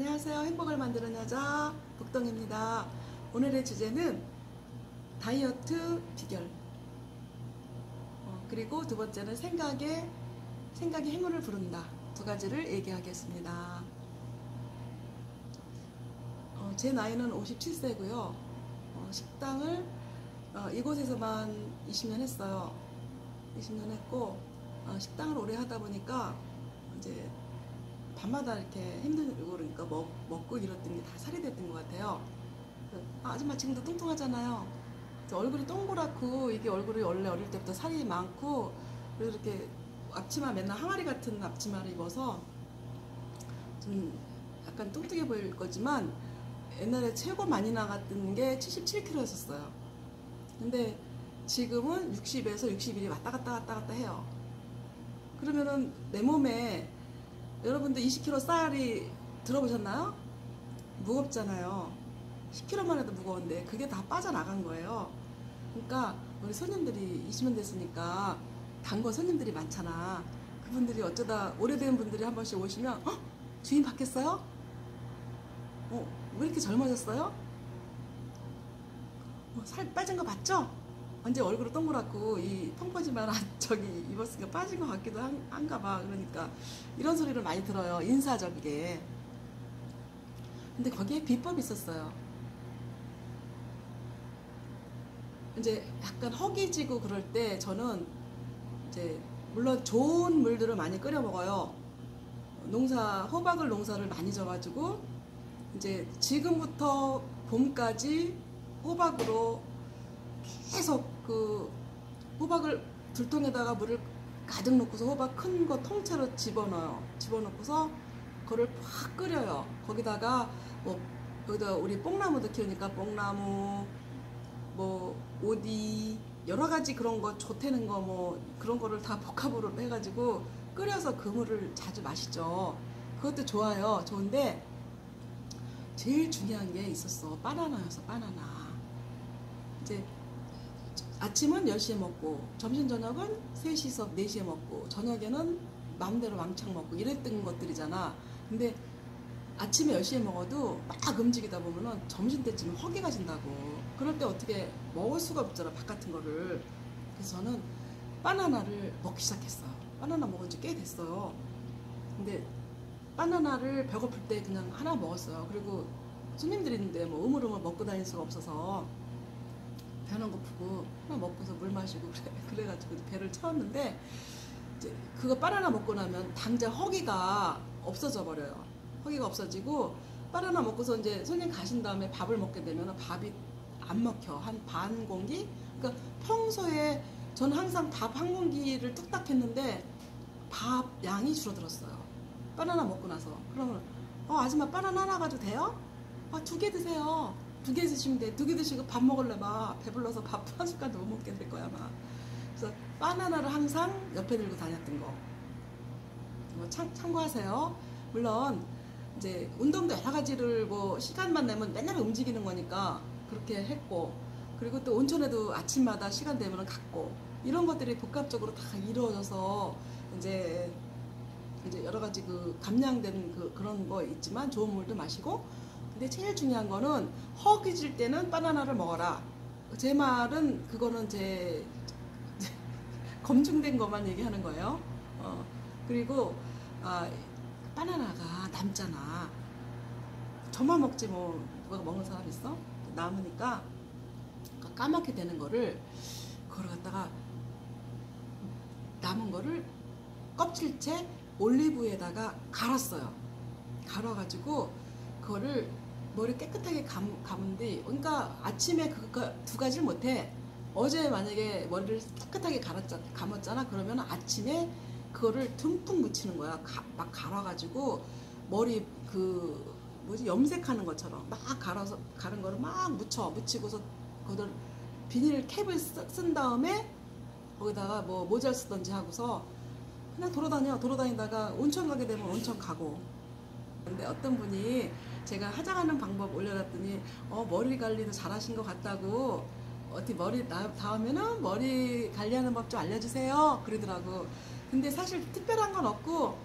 안녕하세요. 행복을 만드는 여자 복동입니다. 오늘의 주제는 다이어트 비결. 어, 그리고 두 번째는 생각에 생각이 행운을 부른다. 두 가지를 얘기하겠습니다. 어, 제 나이는 57세고요. 식당을 어, 이곳에서만 20년 했어요. 20년 했고 어, 식당을 오래 하다 보니까 이제 밤마다 이렇게 힘들고 그러니까 먹, 먹고 이랬던 게 다 살이 됐던 것 같아요. 아, 아줌마 지금도 뚱뚱하잖아요. 얼굴이 동그랗고 이게 얼굴이 원래 어릴 때부터 살이 많고 그리고 이렇게 앞치마 맨날 항아리 같은 앞치마를 입어서 좀 약간 뚱뚱해 보일 거지만 옛날에 최고 많이 나갔던 게 77kg였었어요. 근데 지금은 60에서 61이 왔다 갔다 왔다 갔다 해요. 그러면은 내 몸에 여러분들 20kg 쌀이 들어보셨나요? 무겁잖아요. 10kg만 해도 무거운데 그게 다 빠져나간 거예요. 그러니까 우리 손님들이 20년 됐으니까 단 거 손님들이 많잖아. 그분들이 어쩌다 오래된 분들이 한 번씩 오시면 어? 주인 바뀌었어요? 어, 왜 이렇게 젊어졌어요? 어, 살 빠진 거 봤죠? 언제 얼굴이 동그랗고 이 펑퍼짐한 저기 입었으니까 빠진 것 같기도 한, 한가 봐. 그러니까 이런 소리를 많이 들어요. 인사적이게. 근데 거기에 비법이 있었어요. 이제 약간 허기지고 그럴 때 저는 이제 물론 좋은 물들을 많이 끓여 먹어요. 농사 호박을 농사를 많이 져가지고 이제 지금부터 봄까지 호박으로 계속 그 호박을 들통에다가 물을 가득 넣고서 호박 큰 거 통째로 집어넣어요. 집어넣고서 그거를 팍 끓여요. 거기다가 뭐 여기다 우리 뽕나무도 키우니까 뽕나무 뭐 오디 여러 가지 그런 거 좋다는 거 뭐 그런 거를 다 복합으로 해가지고 끓여서 그 물을 자주 마시죠. 그것도 좋아요. 좋은데 제일 중요한 게 있었어. 바나나였어. 바나나. 이제 아침은 10시에 먹고 점심 저녁은 3시서 4시에 먹고 저녁에는 마음대로 왕창 먹고 이랬던 것들이잖아. 근데 아침에 10시에 먹어도 막 움직이다 보면은 점심 때쯤에 허기가 진다고. 그럴 때 어떻게 먹을 수가 없잖아. 밥 같은 거를. 그래서 저는 바나나를 먹기 시작했어요. 바나나 먹은 지 꽤 됐어요. 근데 바나나를 배고플 때 그냥 하나 먹었어요. 그리고 손님들이 있는데 뭐 우물우물 먹고 다닐 수가 없어서 배는 고프고 먹고서 물 마시고 그래, 그래가지고 배를 채웠는데 이제 그거 바나나 먹고 나면 당장 허기가 없어져 버려요. 허기가 없어지고 바나나 먹고서 이제 손님 가신 다음에 밥을 먹게 되면 밥이 안 먹혀 한 반 공기. 그러니까 평소에 저는 항상 밥 한 공기를 뚝딱 했는데 밥 양이 줄어들었어요. 바나나 먹고 나서 그러면 어 아줌마 바나나 하나 가도 돼요? 아두 개 드세요. 두 개 드시면 돼. 두 개 드시고 밥 먹을래 봐. 배불러서 밥 한 숟갈도 못 먹게 될 거야 막. 그래서 바나나를 항상 옆에 들고 다녔던 거. 뭐 참, 참고하세요. 물론 이제 운동도 여러 가지를 뭐 시간만 내면 맨날 움직이는 거니까 그렇게 했고 그리고 또 온천에도 아침마다 시간 되면 갔고 이런 것들이 복합적으로 다 이루어져서 이제 이제 여러 가지 그 감량된 그 그런 거 있지만 좋은 물도 마시고 근데 제일 중요한 거는 허기질 때는 바나나를 먹어라. 제 말은 그거는 제 검증된 것만 얘기하는 거예요. 어, 그리고 아, 바나나가 남잖아. 저만 먹지 뭐 누가 먹는 사람 있어? 남으니까 까맣게 되는 거를 그걸 갖다가 남은 거를 껍질째 올리브에다가 갈았어요. 갈아가지고 그거를 머리 깨끗하게 감, 감은 뒤 그러니까 아침에 그거 두 가지를 못해. 어제 만약에 머리를 깨끗하게 갈았자, 감았잖아? 그러면 아침에 그거를 듬뿍 묻히는 거야. 가, 막 갈아가지고 머리 그 뭐지? 염색하는 것처럼 막 갈아서 가른 거를 막 묻혀. 묻히고서 그걸 비닐 캡을 쓴 다음에 거기다가 뭐 모자 쓰던지 하고서 그냥 돌아다녀. 돌아다니다가 온천 가게 되면 온천 가고. 근데 어떤 분이 제가 화장하는 방법 올려놨더니 어 머리 관리도 잘하신 것 같다고 어떻게 머리 닿으면은 머리 관리하는 법 좀 알려주세요 그러더라고 근데 사실 특별한 건 없고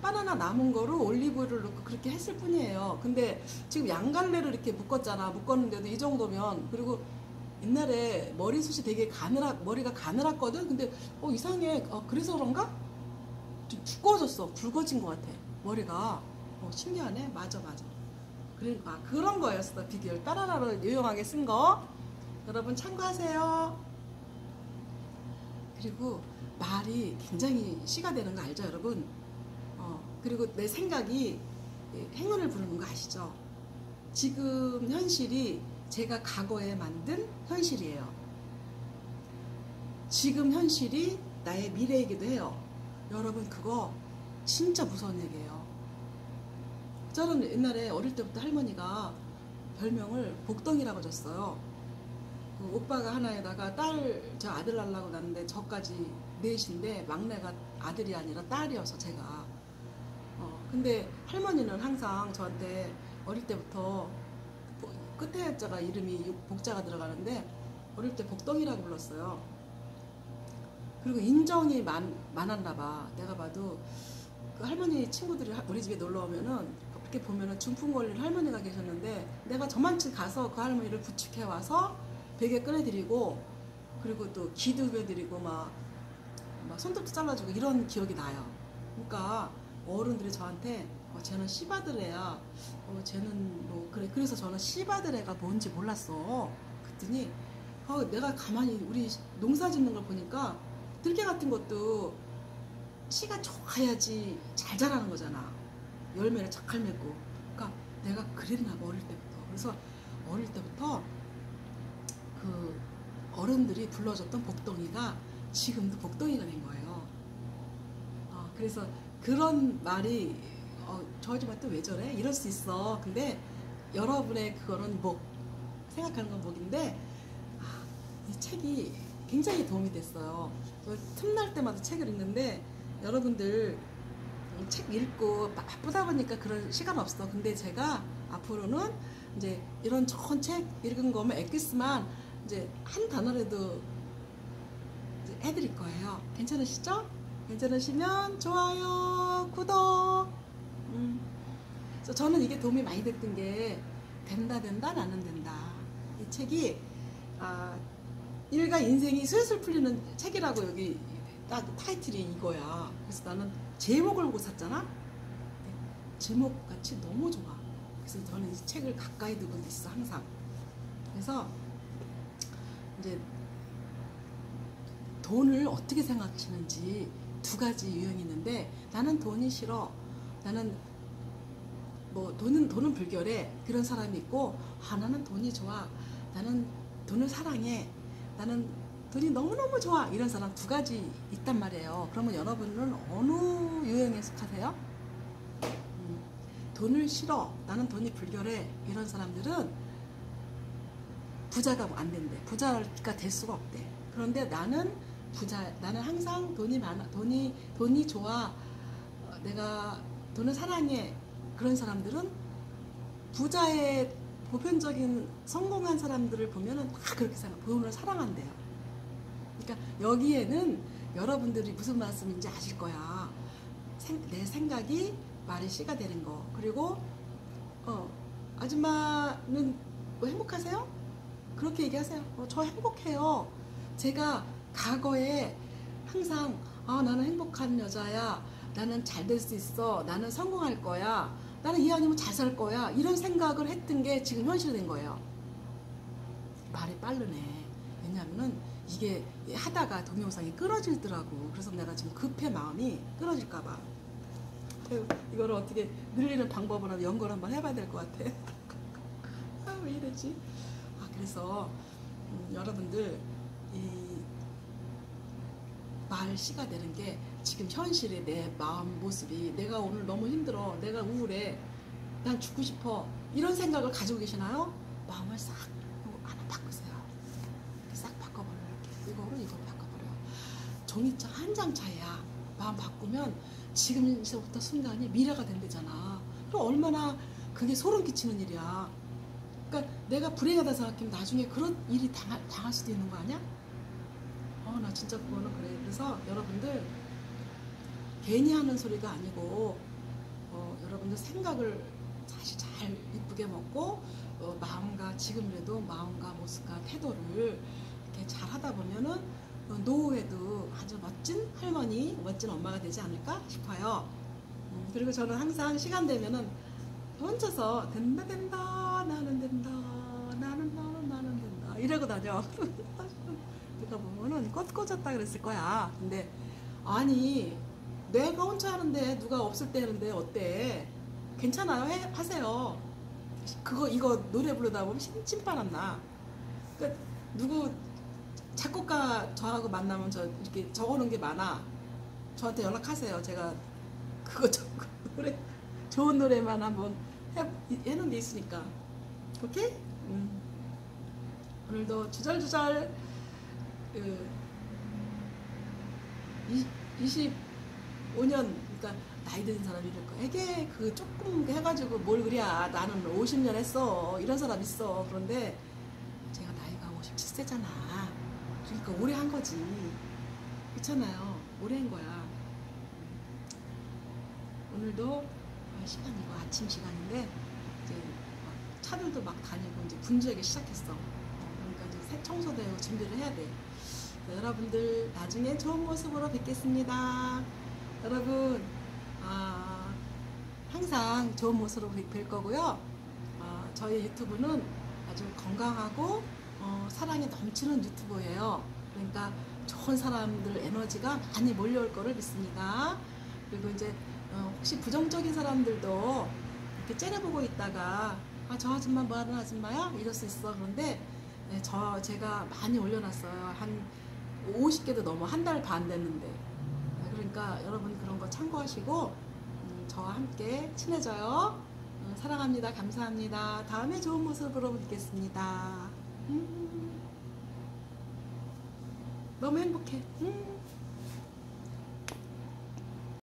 바나나 남은 거로 올리브유를 넣고 그렇게 했을 뿐이에요. 근데 지금 양갈래를 이렇게 묶었잖아. 묶었는데도 이 정도면 그리고 옛날에 머리숱이 되게 가늘하 머리가 가늘었거든. 근데 어 이상해. 어, 그래서 그런가? 좀 두꺼워졌어. 붉어진 것 같아. 머리가 어, 신기하네. 맞아 맞아. 그러니까 그런 거였어. 비결 바나나로 유용하게 쓴 거. 여러분 참고하세요. 그리고 말이 굉장히 시가 되는 거 알죠, 여러분? 어, 그리고 내 생각이 행운을 부르는 거 아시죠? 지금 현실이 제가 과거에 만든 현실이에요. 지금 현실이 나의 미래이기도 해요. 여러분, 그거 진짜 무서운 얘기예요. 저는 옛날에 어릴 때부터 할머니가 별명을 복덩이라고 줬어요. 그 오빠가 하나에다가 딸, 저 아들 낳으려고 났는데 저까지 넷인데 막내가 아들이 아니라 딸이어서 제가. 어, 근데 할머니는 항상 저한테 어릴 때부터 끝에 자가 이름이 복자가 들어가는데 어릴 때 복덩이라고 불렀어요. 그리고 인정이 많, 많았나 봐. 내가 봐도 그 할머니 친구들이 우리 집에 놀러 오면은 이렇게 보면은 중풍 걸린 할머니가 계셨는데 내가 저만치 가서 그 할머니를 부축해 와서 베개 꺼내드리고 그리고 또 기도 해드리고 막, 막 손톱도 잘라주고 이런 기억이 나요. 그러니까 어른들이 저한테 어, 쟤는 씨바드레야. 어, 쟤는 뭐 그래. 그래서 저는 씨바드레가 뭔지 몰랐어. 그랬더니 어, 내가 가만히 우리 농사 짓는 걸 보니까 들깨 같은 것도 씨가 좋아야지 잘 자라는 거잖아. 열매를 착할 맺고. 그러니까 내가 그랬나 봐 어릴 때부터. 그래서 어릴 때부터 그 어른들이 불러줬던 복덩이가 지금도 복덩이가 된 거예요. 어, 그래서 그런 말이 어, 저 아줌마 또왜 저래? 이럴 수 있어. 근데 여러분의 그거는 목 생각하는 건 목인데 아, 이 책이 굉장히 도움이 됐어요. 틈날 때마다 책을 읽는데 여러분들 책 읽고 바쁘다 보니까 그럴 시간 없어. 근데 제가 앞으로는 이제 이런 좋은 책 읽은 거면 엑기스만 이제 한 단어라도 이제 해드릴 거예요. 괜찮으시죠? 괜찮으시면 좋아요, 구독. 음. 저는 이게 도움이 많이 됐던 게 된다 된다 나는 된다. 이 책이 아, 일가 인생이 슬슬 풀리는 책이라고 여기 딱 타이틀이 이거야. 그래서 나는 제목을 보고 샀잖아. 제목 같이 너무 좋아. 그래서 저는 이 책을 가까이 두고 있어 항상. 그래서 이제 돈을 어떻게 생각하시는지 두 가지 유형이 있는데 나는 돈이 싫어. 나는 뭐 돈은 돈은 불결해 그런 사람이 있고 아 나는 돈이 좋아. 나는 돈을 사랑해. 나는 돈이 너무너무 좋아. 이런 사람 두 가지 있단 말이에요. 그러면 여러분은 어느 유형에 속하세요? 음, 돈을 싫어. 나는 돈이 불결해. 이런 사람들은 부자가 안 된대. 부자가 될 수가 없대. 그런데 나는 부자, 나는 항상 돈이 많아, 돈이, 돈이 좋아. 어, 내가 돈을 사랑해. 그런 사람들은 부자의 보편적인 성공한 사람들을 보면은 다 그렇게 생각, 돈을 사랑한대요. 그러니까 여기에는 여러분들이 무슨 말씀인지 아실 거야. 생, 내 생각이 말이 씨가 되는 거. 그리고, 어, 아줌마는 뭐 행복하세요? 그렇게 얘기하세요. 어, 저 행복해요. 제가 과거에 항상 아 나는 행복한 여자야. 나는 잘 될 수 있어. 나는 성공할 거야. 나는 이 아니면 잘 살 거야. 이런 생각을 했던 게 지금 현실된 거예요. 말이 빠르네. 왜냐면은 이게 하다가 동영상이 끊어지더라고. 그래서 내가 지금 급해 마음이 끊어질까봐. 이거를 어떻게 늘리는 방법을 연구를 한번 해봐야 될 것 같아. 아, 왜 이러지? 그래서 음, 여러분들 이 말씨가 되는 게 지금 현실의 내 마음 모습이 내가 오늘 너무 힘들어 내가 우울해 난 죽고 싶어 이런 생각을 가지고 계시나요? 마음을 싹 하나 바꾸세요 싹 바꿔버려요 이거를 이걸 바꿔버려요 종이장 한 장 차이야 마음 바꾸면 지금부터 순간이 미래가 된대잖아 그럼 얼마나 그게 소름 끼치는 일이야 그러니까 내가 불행하다 생각하면 나중에 그런 일이 당할, 당할 수도 있는 거 아니야? 어, 나 진짜 그거는 그래. 그래서 여러분들 괜히 하는 소리가 아니고 어, 여러분들 생각을 사실 잘 이쁘게 먹고 어, 마음과 지금이라도 마음과 모습과 태도를 이렇게 잘 하다 보면은 어, 노후에도 아주 멋진 할머니, 멋진 엄마가 되지 않을까 싶어요. 음, 그리고 저는 항상 시간 되면은 혼자서 된다 된다 나는 된다 나는 나는 나는 된다 이러고 다녀. 누가 보면은 꽃 꽂았다 그랬을 거야. 근데 아니 내가 혼자 하는데 누가 없을 때 하는데 어때? 괜찮아요. 해, 하세요. 그거 이거 노래 부르다 보면 심- 침바람 나. 그러니까 누구 작곡가 저하고 만나면 저 이렇게 적어놓은 게 많아. 저한테 연락하세요. 제가 그거 적고 노래 좋은 노래만 한번 해, 해놓은 게 있으니까. 오케이? 음. 오늘도 주절주절 그 25년 그러니까 나이 든 사람이 이럴 거야. 이게 그 조금 해가지고 뭘 그래야 나는 50년 했어 이런 사람 있어. 그런데 제가 나이가 57세잖아. 그러니까 오래 한 거지. 그렇잖아요. 오래 한 거야. 오늘도 시간 이거 아침 시간인데 이제 막 차들도 막 다니고 이제 분주하게 시작했어. 어, 그러니까 이제 새 청소도 하고 준비를 해야 돼. 네, 여러분들 나중에 좋은 모습으로 뵙겠습니다. 여러분 아, 항상 좋은 모습으로 뵐- 뵐 거고요. 아, 저희 유튜브는 아주 건강하고 어, 사랑이 넘치는 유튜브예요. 그러니까 좋은 사람들 에너지가 많이 몰려올 거를 믿습니다. 그리고 이제 어, 혹시 부정적인 사람들도 이렇게 째려보고 있다가 아, 저 아줌마 뭐 하는 아줌마야? 이럴 수 있어. 그런데 네, 저 제가 많이 올려놨어요. 한 50개도 넘어 한 달 반 됐는데. 네, 그러니까 여러분 그런 거 참고하시고 음, 저와 함께 친해져요. 음, 사랑합니다. 감사합니다. 다음에 좋은 모습으로 뵙겠습니다. 음, 너무 행복해. 음.